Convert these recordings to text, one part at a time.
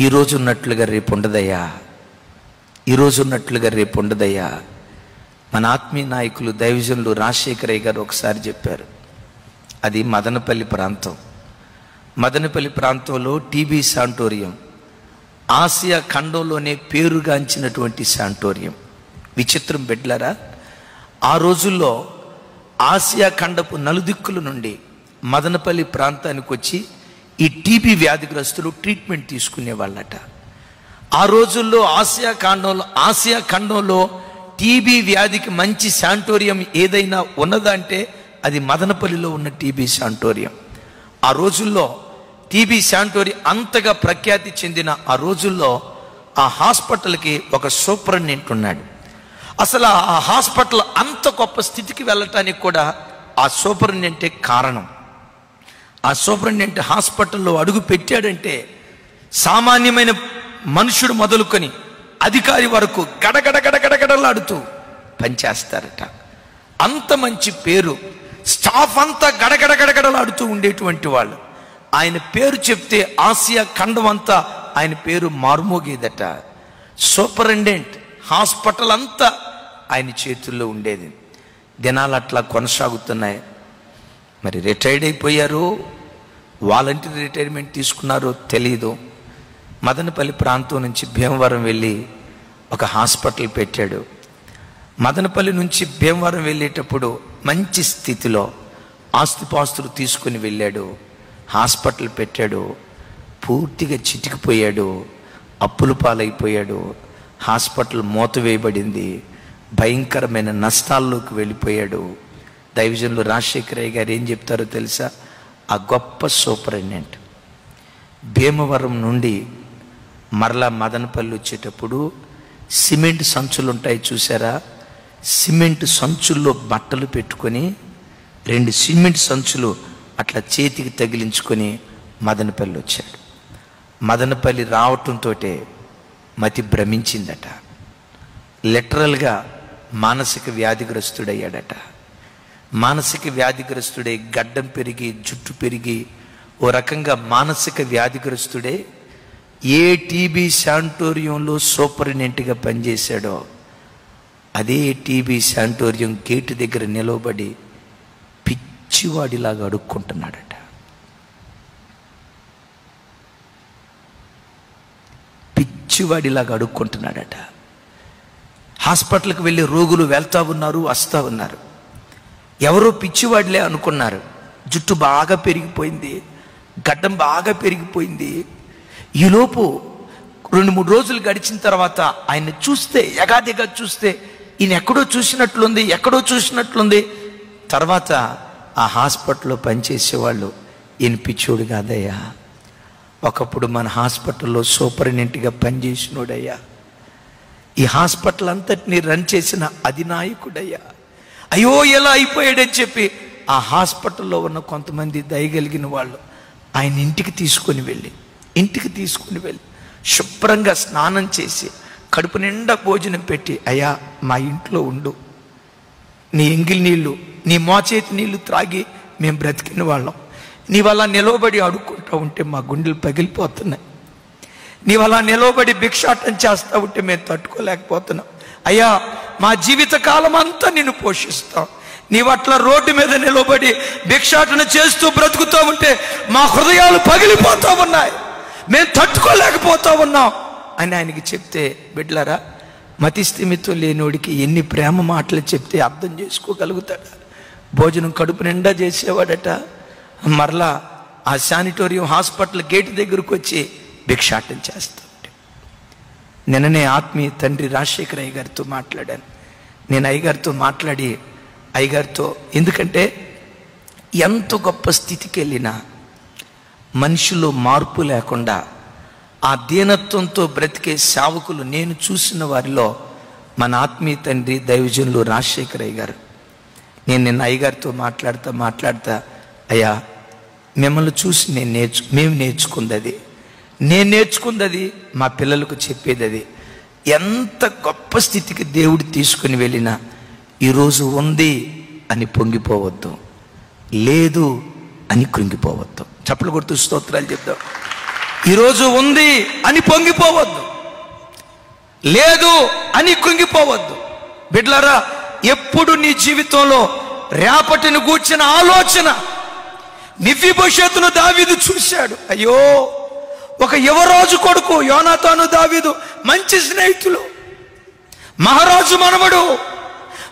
ఈరోజు ఉన్నట్లుగా రేపు ఉండదయ్యా. ఈరోజు ఉన్నట్లుగా రేపు ఉండదయ్యా. మన ఆత్మీయ నాయకులు దైవజనులు రాజశేఖరయ్య గారు ఒకసారి చెప్పారు. అది మదనపల్లి ప్రాంతం. మదనపల్లి ప్రాంతంలో టీబీ శాంటోరియం ఆసియా ఖండంలోనే పేరుగాంచినటువంటి శాంటోరియం. విచిత్రం బిడ్లరా ఆ రోజుల్లో ఆసియా ఖండపు నలుదిక్కుల నుండి మదనపల్లి ప్రాంతానికి వచ్చి ఈ టీబీ వ్యాధిగ్రస్తులు ట్రీట్మెంట్ తీసుకునే వాళ్ళట. ఆ రోజుల్లో ఆసియా ఖండంలో ఆసియా ఖండంలో టీబీ వ్యాధికి మంచి శాంటోరియం ఏదైనా ఉన్నదా అంటే అది మదనపల్లిలో ఉన్న టీబీ శాంటోరియం. ఆ రోజుల్లో టీబీ శాంటోరి అంతగా ప్రఖ్యాతి చెందిన ఆ రోజుల్లో ఆ హాస్పిటల్కి ఒక సూపరింటెండెంట్ ఉన్నాడు. అసలు ఆ హాస్పిటల్ అంత గొప్ప స్థితికి వెళ్ళటానికి కూడా ఆ సూపరింటెండెంటే కారణం. ఆ సూపరింటెండెంట్ హాస్పిటల్లో అడుగు పెట్టాడంటే సామాన్యమైన మనుషుడు మొదలుకొని అధికారి వరకు గడగడగడగడగడలాడుతూ పనిచేస్తారట. అంత మంచి పేరు స్టాఫ్ అంతా గడగడగడగడలాడుతూ ఉండేటువంటి వాళ్ళు. ఆయన పేరు చెప్తే ఆసియా ఖండం అంతా ఆయన పేరు మార్మోగేదట. సూపరింటెండెంట్ హాస్పిటల్ అంతా ఆయన చేతుల్లో ఉండేది. దినాలు అట్లా కొనసాగుతున్నాయి. మరి రిటైర్డ్ అయిపోయారు? వాలంటీర్ రిటైర్మెంట్ తీసుకున్నారో తెలియదు మదనపల్లి ప్రాంతం నుంచి భీమవరం వెళ్ళి ఒక హాస్పిటల్ పెట్టాడు. మదనపల్లి నుంచి భీమవరం వెళ్ళేటప్పుడు మంచి స్థితిలో ఆస్తిపాస్తులు తీసుకుని వెళ్ళాడు. హాస్పిటల్ పెట్టాడు. పూర్తిగా చిటికిపోయాడు. అప్పులు పాలైపోయాడు. హాస్పిటల్ మూతవేయబడింది భయంకరమైన నష్టాల్లోకి వెళ్ళిపోయాడు. దైవజనులు రాజశేఖరయ్య గారు ఏం చెప్తారో తెలుసా? ఆ గొప్ప సూపరింటెండెంట్. భీమవరం నుండి మరలా మదనపల్లి వచ్చేటప్పుడు సిమెంట్ సంచులు ఉంటాయి చూసారా? సిమెంట్ సంచుల్లో బట్టలు పెట్టుకొని రెండు సిమెంట్ సంచులు అట్లా చేతికి తగిలించుకొని మదనపల్లి వచ్చాడు. మదనపల్లి రావటంతో మతి భ్రమించిందట. లిటరల్గా మానసిక వ్యాధిగ్రస్తుడయ్యాడట. మానసిక వ్యాధిగ్రస్తుడే గడ్డం పెరిగి జుట్టు పెరిగి ఓ రకంగా మానసిక వ్యాధిగ్రస్తుడే ఏ టీబీ శాంటోరియంలో సూపరింటెండెంట్గా పనిచేశాడో అదే టీబీ శాంటోరియం గేటు దగ్గర నిలవబడి పిచ్చివాడిలాగా అడుక్కుంటున్నాడట. పిచ్చివాడిలాగా అడుక్కుంటున్నాడట. హాస్పిటల్కి వెళ్ళి రోగులు వెళ్తా ఉన్నారు వస్తూ ఉన్నారు. ఎవరో పిచ్చివాడులే అనుకున్నారు. జుట్టు బాగా పెరిగిపోయింది. గడ్డం బాగా పెరిగిపోయింది. ఈలోపు రెండు మూడు రోజులు గడిచిన తర్వాత ఆయన చూస్తే ఎగాదిగా చూస్తే ఈయన ఎక్కడో చూసినట్లుంది ఎక్కడో చూసినట్లుంది. తర్వాత ఆ హాస్పిటల్లో పనిచేసేవాళ్ళు ఈయన పిచ్చోడు కాదయ్యా. ఒకప్పుడు మన హాస్పిటల్లో సూపరింటెండెంట్గా పనిచేసినోడయ్యా. ఈ హాస్పిటల్ అంతటిని రన్ చేసిన అధినాయకుడయ్యా. అయ్యో ఎలా అయిపోయాడని చెప్పి ఆ హాస్పిటల్లో ఉన్న కొంతమంది దయగలిగిన వాళ్ళు ఆయన ఇంటికి తీసుకొని వెళ్ళి ఇంటికి తీసుకొని వెళ్ళి శుభ్రంగా స్నానం చేసి కడుపు నిండా భోజనం పెట్టి అయ్యా మా ఇంట్లో ఉండు. నీ ఎంగిలి నీళ్ళు నీ మోచేతి నీళ్ళు త్రాగి మేము బ్రతికిన వాళ్ళం. నీవల్ల అలా నిలవబడి అడుక్కుంటూ ఉంటే మా గుండెలు పగిలిపోతున్నాయి. నీ వల్ల నిలవబడి భిక్షాటం చేస్తూ ఉంటే మేము తట్టుకోలేకపోతున్నాం. అయ్యా మా జీవిత కాలం అంతా నిన్ను పోషిస్తాం. నీవు అట్లా రోడ్డు మీద నిలబడి భిక్షాటన చేస్తూ బ్రతుకుతూ ఉంటే మా హృదయాలు పగిలిపోతూ ఉన్నాయి. మేము తట్టుకోలేకపోతూ ఉన్నాం అని ఆయనకి చెప్తే బిడ్లరా మతిస్థిమితో లేనోడికి ఎన్ని ప్రేమ మాటలు చెప్తే అర్థం చేసుకోగలుగుతాడు? భోజనం కడుపు నిండా చేసేవాడట. మరలా ఆ శానిటోరియం హాస్పిటల్ గేట్ దగ్గరకు వచ్చి భిక్షాటం చేస్తాడు నిన్ననే ఆత్మీయ తండ్రి రాజశేఖర్ అయ్యగారితో మాట్లాడాను. నేను అయ్యగారితో మాట్లాడి అయ్యగారితో ఎందుకంటే ఎంత గొప్ప స్థితికి వెళ్ళినా మనిషిలో మార్పు లేకుండా ఆ దీనత్వంతో బ్రతికే సేవకులు నేను చూసిన వారిలో మన ఆత్మీయ తండ్రి దైవజనులు రాజశేఖర్ అయ్యగారు. నేను నిన్న అయ్యగారితో మాట్లాడుతా మాట్లాడుతా అయ్యా మిమ్మల్ని చూసి నేను నేర్చు మేము నేర్చుకుంది అది. నేను నేర్చుకుంది అది మా పిల్లలకు చెప్పేది అది ఎంత గొప్ప స్థితికి దేవుడు తీసుకుని వెళ్ళినా ఈరోజు ఉంది అని పొంగిపోవద్దు. లేదు అని కృంగిపోవద్దు. చప్పలు కొడుతూ స్తోత్రాలు చెప్దాం. ఈరోజు ఉంది అని పొంగిపోవద్దు. లేదు అని కుంగిపోవద్దు. బిడ్లరా ఎప్పుడు నీ జీవితంలో రేపటిని కూర్చిన ఆలోచన నివ్వి భవిష్యత్తును దావీదు చూశాడు. అయ్యో! ఒక యువరాజు కొడుకు యోనాతాను దావీదు మంచి స్నేహితులు. మహారాజు మనవడు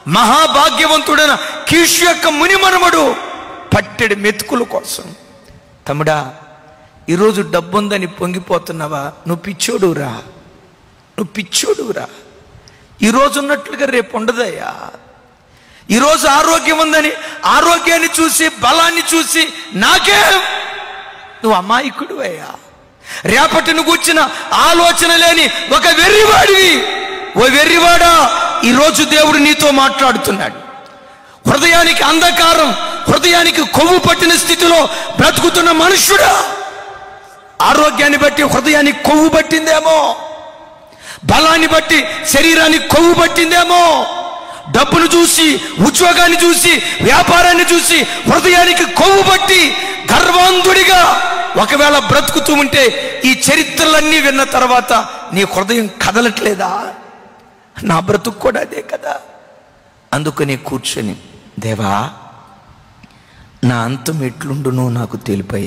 మహాభాగ్యవంతుడైన కీషు యొక్క ముని మనవడు పట్టెడు మెతుకుల కోసం. తమ్ముడా ఈరోజు డబ్బుందని పొంగిపోతున్నావా? నువ్వు పిచ్చోడురా నువ్వు పిచ్చోడురా ఈరోజు ఉన్నట్లుగా రేపు ఉండదయ్యా. ఈరోజు ఆరోగ్యం ఉందని ఆరోగ్యాన్ని చూసి బలాన్ని చూసి నాకే? నువ్వు అమాయకుడు అయ్యా రేపటిని కూర్చిన ఆలోచన లేని ఒక వెర్రివాడివి. ఓ వెర్రివాడా? ఈరోజు దేవుడు నీతో మాట్లాడుతున్నాడు. హృదయానికి అంధకారం హృదయానికి కొవ్వు పట్టిన స్థితిలో బ్రతుకుతున్న మనుష్యుడా? ఆరోగ్యాన్ని బట్టి హృదయానికి కొవ్వు పట్టిందేమో? బలాన్ని బట్టి శరీరానికి కొవ్వు పట్టిందేమో? డబ్బును చూసి ఉద్యోగాన్ని చూసి వ్యాపారాన్ని చూసి హృదయానికి కొవ్వు పట్టి గర్వాంధుడిగా ఒకవేళ బ్రతుకుతూ ఉంటే ఈ చరిత్రలన్నీ విన్న తర్వాత నీ హృదయం కదలట్లేదా? నా బ్రతుకు కూడా అదే కదా. అందుకని కూర్చొని దేవా నా అంతం ఎట్లుండునో నాకు తెలిపాయి